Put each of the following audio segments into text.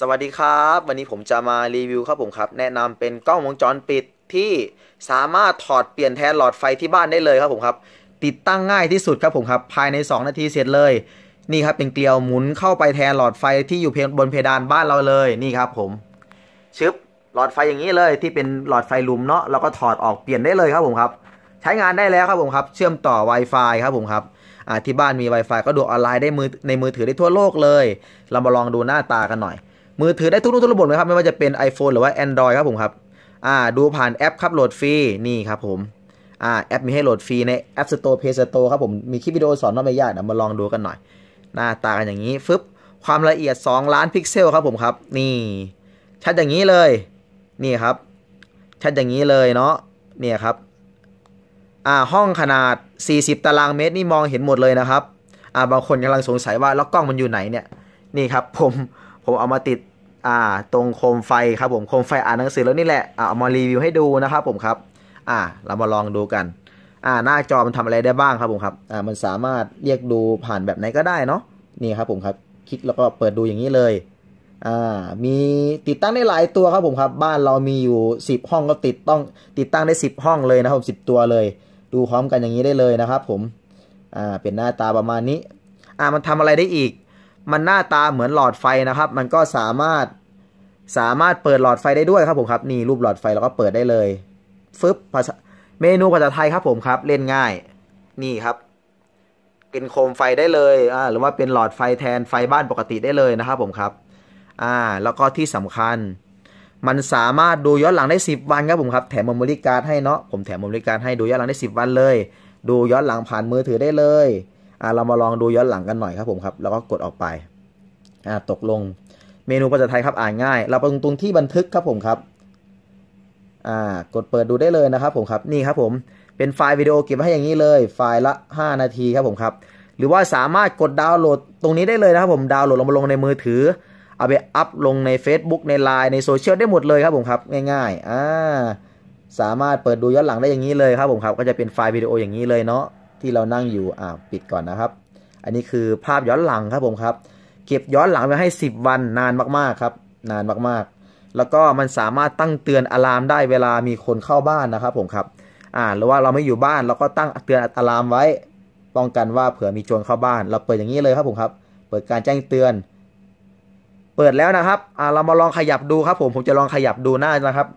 สวัสดีครับ วันนี้ผมจะมารีวิวครับผมครับ แนะนำเป็นกล้องวงจรปิดที่สามารถถอดเปลี่ยนแทนหลอดไฟที่บ้านได้เลยครับผมครับ ติดตั้งง่ายที่สุดครับผมครับ ภายใน 2 นาทีเสร็จเลย นี่ครับเป็นเกลียวหมุนเข้าไปแทนหลอดไฟที่อยู่บนเพดานบ้านเราเลยนี่ครับผมชึบหลอดไฟอย่างนี้เลยที่เป็นหลอดไฟลุมเนาะเราก็ถอดออกเปลี่ยนได้เลยครับผมครับ ใช้งานได้แล้วครับผมครับ เชื่อมต่อ Wi-Fi ครับผมครับที่บ้านมี Wi-Fi ก็ดูออนไลน์ได้มือในมือถือได้ทั่วโลกเลย เรามาลองดูหน้าตากันหน่อย มือถือได้ทุกรุ่นทุกระบบเลยครับไม่ว่าจะเป็น iPhone หรือว่า Android ครับผมครับอ่าดูผ่านแอปครับโหลดฟรีนี่ครับผมอ่าแอปมีให้โหลดฟรีใน App Store Play Store ครับผมมีคลิปวิดีโอสอนว่าไม่ยากเดี๋ยวมาลองดูกันหน่อย หน้าตากันอย่างนี้ฟึบความละเอียด 2 ล้านพิกเซลครับผมครับ นี่ชัดอย่างนี้เลย นี่ครับ ชัดอย่างนี้เลยเนาะเนี่ยครับอ่าห้องขนาด 40 ตารางเมตรนี่มองเห็นหมดเลยนะครับอ่าบางคนกำลังสงสัยว่าแล้วกล้องมันอยู่ไหนเนี่ยนี่ครับผมผมเอามาติด อ่าตรงโคมไฟครับผมโคมไฟอ่านหนังสือแล้วนี่แหละอ่าเอามารีวิวให้ดูนะครับผมครับอ่าเรามาลองดูกันอ่าหน้าจอมันทำอะไรได้บ้างครับผมครับอ่ามันสามารถเรียกดูผ่านแบบไหนก็ได้เนาะนี่ครับผมครับคลิกแล้วก็เปิดดูอย่างนี้เลยอ่ามีติดตั้งได้หลายตัวครับผมครับ บ้านเรามีอยู่ 10 ห้องก็ติดต้องติดตั้งได้ 10 ห้องเลยนะครับ10ตัวเลย ดูพร้อมกันอย่างนี้ได้เลยนะครับผมอ่าเป็นหน้าตาประมาณนี้อ่ามันทำอะไรได้อีก มันหน้าตาเหมือนหลอดไฟนะครับ มันก็สามารถสามารถเปิดหลอดไฟได้ด้วยครับผมครับ นี่รูปหลอดไฟเราก็เปิดได้เลยฟึบภาษาเมนูภาษาไทยครับผมครับ เล่นง่าย นี่ครับ เป็นโคมไฟได้เลยอ่าหรือว่าเป็นหลอดไฟแทนไฟบ้านปกติได้เลยนะครับผมครับอ่าแล้วก็ที่สำคัญ มันสามารถดูย้อนหลังได้ 10 วันครับผมครับแถม memory card ให้เนาะผมแถม memory card ให้ดูย้อนหลังได้ 10 วันเลย ดูย้อนหลังผ่านมือถือได้เลย อ่าเรามาลองดูย้อนหลังกันหน่อยครับผมครับ แล้วก็กดออกไปอ่าตกลง เมนูภาษาไทยครับอ่านง่าย เราไปตรงที่บันทึกครับผมครับอ่ากดเปิดดูได้เลยนะครับผมครับนี่ครับผมเป็นไฟล์วิดีโอเก็บไว้ให้อย่างนี้เลย ไฟล์ละ 5 นาทีครับผมครับหรือว่าสามารถกดดาวน์โหลดตรงนี้ได้เลยนะครับผมดาวน์โหลดลงมาลงในมือถือ เอาไปอัพลงใน Facebook ใน Line ในโซเชียลได้หมดเลยครับผมครับง่ายๆอ่าสามารถเปิดดูย้อนหลังได้อย่างนี้เลยครับผมครับ ก็จะเป็นไฟล์วิดีโออย่างนี้เลยเนาะ ที่เรานั่งอยู่อ่าปิดก่อนนะครับ อันนี้คือภาพย้อนหลังครับผมครับ เก็บย้อนหลังไว้ให้ 10 วันนานมากๆครับ นานมากๆ แล้วก็มันสามารถตั้งเตือนอะลามได้เวลามีคนเข้าบ้านนะครับผมครับอ่าหรือว่าเราไม่อยู่บ้านเราก็ตั้งเตือนอะลามไว้ ป้องกันว่าเผื่อมีโจรเข้าบ้าน เราเปิดอย่างนี้เลยครับผมครับ เปิดการแจ้งเตือน เปิดแล้วนะครับอ่าเรามาลองขยับดูครับผมผมจะลองขยับดูหน้านะครับ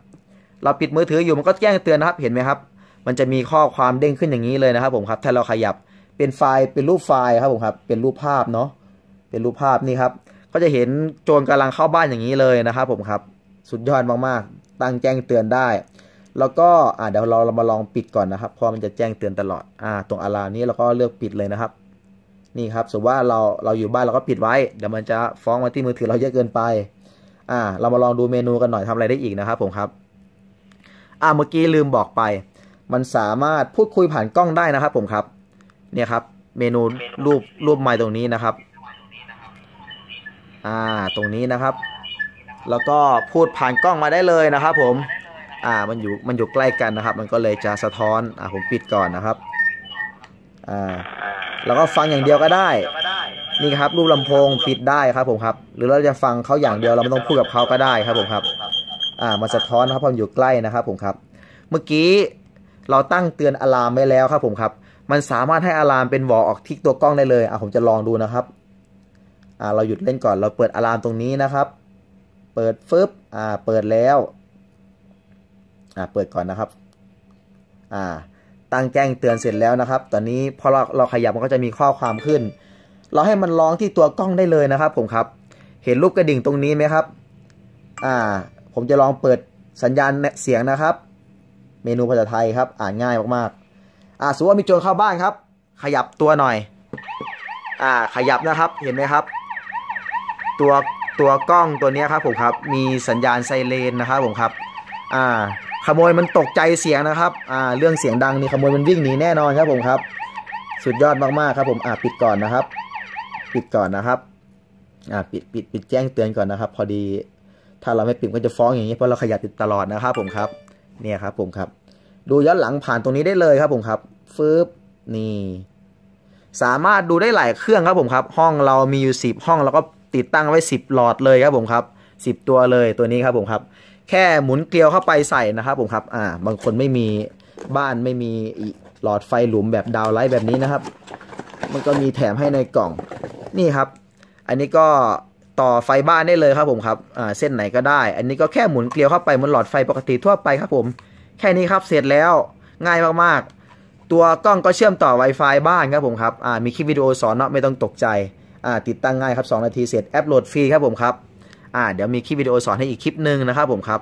เราปิดมือถืออยู่มันก็แจ้งเตือนนะครับเห็นไหมครับ มันจะมีข้อความเด้งขึ้นอย่างนี้เลยนะครับผมครับ ถ้าเราขยับเป็นไฟล์เป็นรูปไฟล์ครับผมครับ เป็นรูปภาพเนาะ เป็นรูปภาพนี่ครับ ก็จะเห็นโจรกำลังเข้าบ้านอย่างนี้เลยนะครับผมครับ สุดยอดมากๆ ตั้งแจ้งเตือนได้ แล้วก็อ่าเดี๋ยวเราเรามาลองปิดก่อนนะครับ เพราะมันจะแจ้งเตือนตลอด อ่า ตรงอะลามนี้เราก็เลือกปิดเลยนะครับ นี่ครับ สมมติว่าเราเราอยู่บ้านเราก็ปิดไว้ เดี๋ยวมันจะฟ้องมาที่มือถือเราเยอะเกินไป อ่า เรามาลองดูเมนูกันหน่อยทำอะไรได้อีกนะครับผมครับ อ่า เมื่อกี้ลืมบอกไป มันสามารถพูดคุยผ่านกล้องได้นะครับผมครับ เนี่ยครับ เมนูรูปรูปไม้ตรงนี้นะครับ อ่า ตรงนี้นะครับ แล้วก็พูดผ่านกล้องมาได้เลยนะครับ ผม อ่า มันอยู่ มันอยู่ใกล้กันนะครับ มันก็เลยจะสะท้อน อ่าผมปิดก่อนนะครับ อ่า แล้วก็ฟังอย่างเดียวก็ได้ นี่ครับ รูปลำโพงปิดได้ครับ ผมครับ หรือเราจะฟังเขาอย่างเดียวเราไม่ต้องพูดกับเขาก็ได้ครับ ผมครับ อ่า มันสะท้อนนะครับเพราะมันอยู่ใกล้นะครับ ผมครับ เมื่อกี้ เราตั้งเตือนอะลามไว้แล้วครับผมครับ มันสามารถให้อะลามเป็นวอออกทิกตัวกล้องได้เลยอ่าผมจะลองดูนะครับอ่าเราหยุดเล่นก่อนเราเปิดอะลามตรงนี้นะครับ เปิดฟึบอ่าเปิดแล้วอ่าเปิดก่อนนะครับอ่าตั้งแจ้งเตือนเสร็จแล้วนะครับ ตอนนี้พอเราเราขยับมันก็จะมีข้อความขึ้น เราให้มันร้องที่ตัวกล้องได้เลยนะครับ ผมครับ เห็นรูปกระดิ่งตรงนี้ไหมครับอ่าผมจะลองเปิดสัญญาณเสียงนะครับ เมนูภาษาไทยครับ อ่านง่ายมากๆ อ่าสมมติว่ามีโจรเข้าบ้านครับ ขยับตัวหน่อย อ่า ขยับนะครับ เห็นไหมครับ ตัวตัวกล้องตัวนี้ครับผมครับ มีสัญญาณไซเรนนะครับผมครับ อ่า ขโมยมันตกใจเสียงนะครับ อ่า เรื่องเสียงดังนี่ขโมยมันวิ่งหนีแน่นอนครับผมครับ สุดยอดมากๆครับ ผม อ่าปิดก่อนนะครับ ปิดก่อนนะครับ อ่า ปิดปิดปิดแจ้งเตือนก่อนนะครับ พอดี ถ้าเราไม่ปิดก็จะฟ้องอย่างนี้เพราะเราขยับติดตลอดนะครับผมครับ เนี่ยครับผมครับ ดูย้อนหลังผ่านตรงนี้ได้เลยครับผมครับฟืบนี่ สามารถดูได้หลายเครื่องครับผมครับ ห้องเรามีอยู่สิบห้องแล้วก็ติดตั้งไว้สิบหลอดเลยครับผมครับ10ตัวเลยตัวนี้ครับผมครับ แค่หมุนเกลียวเข้าไปใส่นะครับผมครับ อ่า บางคนไม่มีบ้านไม่มีหลอดไฟหลุมแบบดาวไลท์แบบนี้นะครับ มันก็มีแถมให้ในกล่องนี่ครับ อันนี้ก็ ต่อไฟบ้านได้เลยครับผมครับอ่าเส้นไหนก็ได้ อันนี้ก็แค่หมุนเกลียวเข้าไปเหมือนหลอดไฟปกติทั่วไปครับผม แค่นี้ครับเสร็จแล้วง่ายมากๆ ตัวกล้องก็เชื่อมต่อ Wi-Fi บ้านครับผมครับอ่ามีคลิปวิดีโอสอนเนาะไม่ต้องตกใจอ่าติดตั้งง่ายครับ 2 นาทีเสร็จแอปโหลดฟรีครับผมครับอ่าเดี๋ยวมีคลิปวิดีโอสอนให้อีกคลิปหนึ่งนะครับผมครับ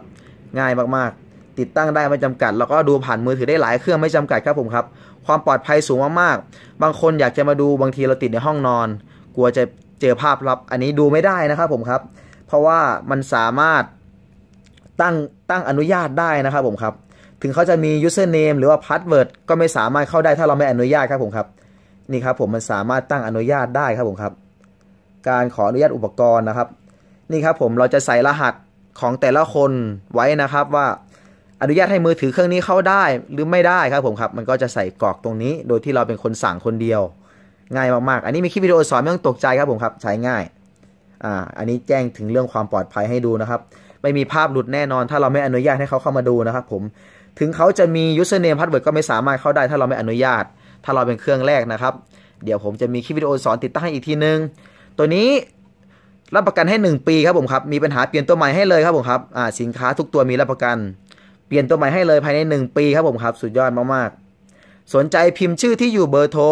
ง่ายมากๆ ติดตั้งได้ไม่จำกัด แล้วก็ดูผ่านมือถือได้หลายเครื่องไม่จำกัดครับผมครับความปลอดภัยสูงมากๆ บางคนอยากจะมาดูบางทีเราติดในห้องนอน กลัวจะ เจอภาพลับ อันนี้ดูไม่ได้นะครับผมครับ เพราะว่ามันสามารถตั้งตั้งอนุญาตได้นะครับผมครับ ถึงเขาจะมี username หรือว่า password ก็ไม่สามารถเข้าได้ถ้าเราไม่อนุญาตครับผมครับ นี่ครับผมมันสามารถตั้งอนุญาตได้ครับผมครับ การขออนุญาตอุปกรณ์นะครับ นี่ครับผมเราจะใส่รหัสของแต่ละคนไว้นะครับว่าอนุญาตให้มือถือเครื่องนี้เข้าได้หรือไม่ได้ครับผมครับ มันก็จะใส่กรอกตรงนี้ โดยที่เราเป็นคนสั่งคนเดียว ง่ายมากๆ อันนี้มีคลิปวิดีโอสอนไม่ต้องตกใจครับผมครับ ใช้ง่าย อ่า อันนี้แจ้งถึงเรื่องความปลอดภัยให้ดูนะครับ ไม่มีภาพหลุดแน่นอน ถ้าเราไม่อนุญาตให้เขาเข้ามาดูนะครับผม ถึงเขาจะมี username password ก็ไม่สามารถเข้าได้ ถ้าเราไม่อนุญาต ถ้าเราเป็นเครื่องแรกนะครับ เดี๋ยวผมจะมีคลิปวิดีโอสอนติดตั้งให้อีกทีนึง ตัวนี้รับประกันให้ 1 ปีครับผมครับ มีปัญหาเปลี่ยนตัวใหม่ให้เลยครับผมครับ อ่า สินค้าทุกตัวมีรับประกัน เปลี่ยนตัวใหม่ให้เลยภายใน 1 ปีครับผมครับ สุดยอดมากๆ สนใจพิมพ์ชื่อที่อยู่เบอร์โทร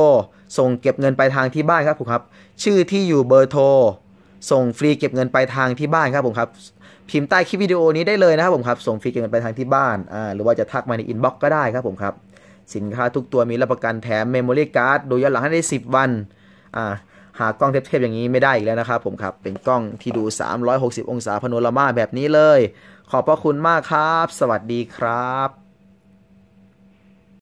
ส่งเก็บเงินปลายทางที่บ้านครับผมครับ ชื่อที่อยู่เบอร์โทร ส่งฟรีเก็บเงินปลายทางที่บ้านครับผมครับ พิมพ์ใต้คลิปวิดีโอนี้ได้เลยนะครับผมครับ ส่งฟรีเก็บเงินปลายทางที่บ้าน อ่า หรือว่าจะทักมาใน inbox ก็ได้ครับผมครับ สินค้าทุกตัวมีรับประกันแถม memory card ดูย้อนหลังให้ได้ 10 วัน อ่า หากล้องเทพๆอย่างนี้ไม่ได้อีกแล้วนะครับผมครับ เป็นกล้องที่ดู 360 องศาพาโนรามาแบบนี้เลย ขอบพระคุณมากครับ สวัสดีครับ